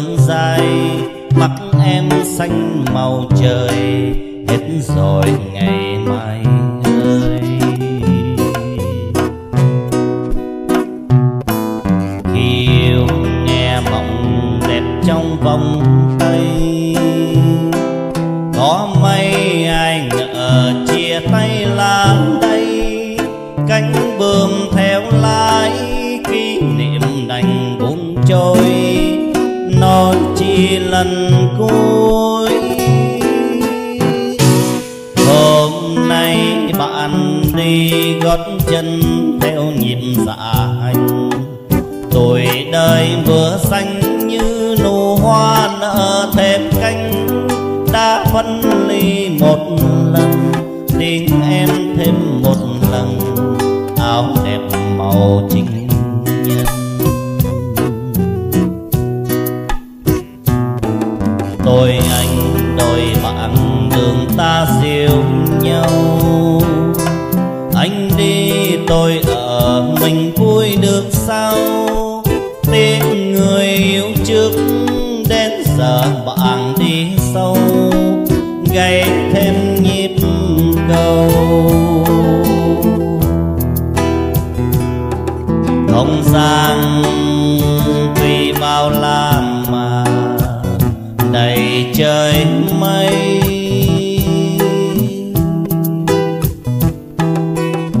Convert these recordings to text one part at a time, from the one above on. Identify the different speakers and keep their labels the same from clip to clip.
Speaker 1: đường dài, mắt em xanh màu trời, hết rồi ngày mai ơi khi yêu nghe mộng đẹp trong vòng tay, có mấy ai ngờ chia tay lan đây? Cánh bướm theo lái, kỷ niệm đành buông trôi chỉ lần cuối. Hôm nay bạn đi gót chân theo nhịp dạ hành tuổi đời vừa xanh như nụ hoa nở thêm cánh đã phân ly một lần tình em thêm một lần. Áo đẹp màu trinh nhân. rồi mà đường ta siêu nhau. Anh đi, tôi ở, mình vui được sao? Tiếng người yêu trước đến giờ bạn đi sâu gây thêm nhịp cầu. Không gian tùy vào là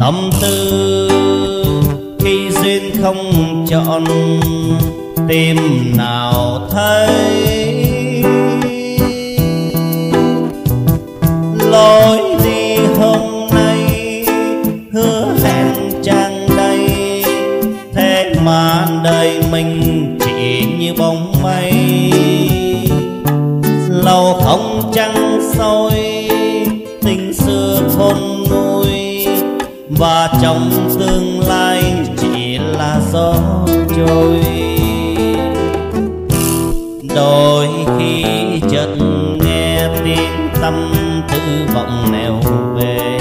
Speaker 1: tâm tư khi duyên không chọn, tìm nào thấy. Lối đi hôm nay hứa hẹn trang đây, thế mà đời mình chỉ như bóng mây. Lâu không trăng soi và trong tương lai chỉ là gió trôi. Đôi khi chợt nghe tiếng tâm tư vọng nèo về.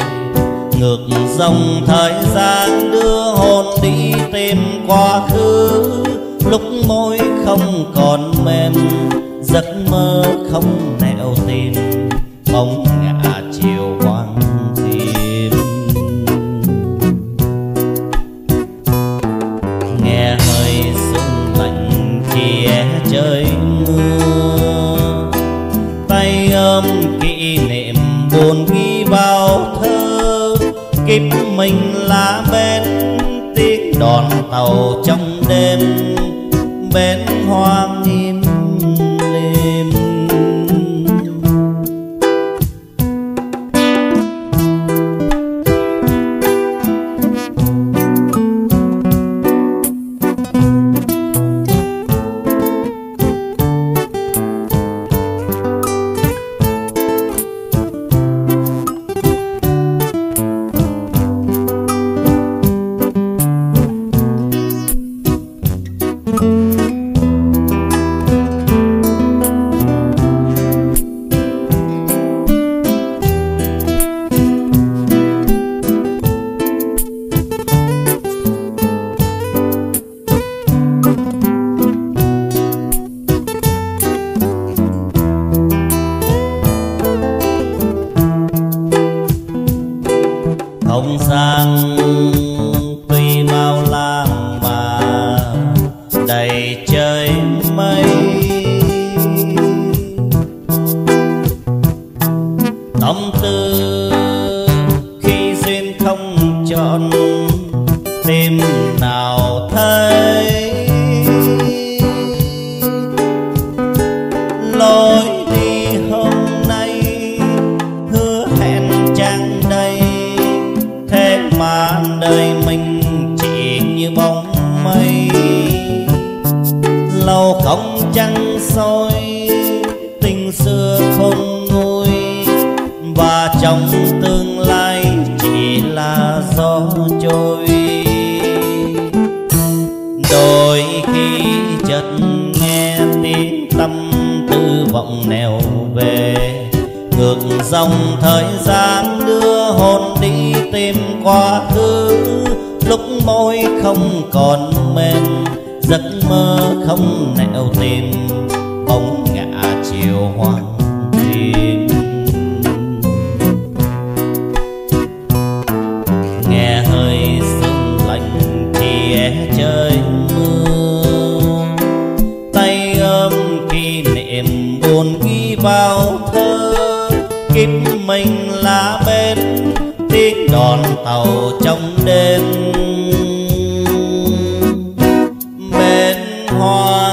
Speaker 1: Ngược dòng thời gian đưa hồn đi tìm quá khứ. Lúc môi không còn mềm, giấc mơ không nẻo tìm. Bóng ngã chiều hồn ghi vào thơ kiếp mình là bên tiếng đòn tàu trong đêm bên hoang hiu Không sang tuy mau lang mà đầy trời mây. Tâm tư khi duyên không chọn tìm nào thấy. Lối trăng soi, tình xưa không nguôi, và trong tương lai chỉ là gió trôi. Đôi khi chợt nghe tiếng tâm tư vọng nèo về, ngược dòng thời gian đưa hồn đi tìm quá khứ, lúc môi không còn mềm giấc mơ không nẻo tìm, bóng ngã chiều hoang tim nghe hơi sương lạnh khi é trời mưa. Tay ôm kỷ niệm buồn ghi vào thơ. Kiếp mình là bên, tiếng đòn tàu trong đêm. hoa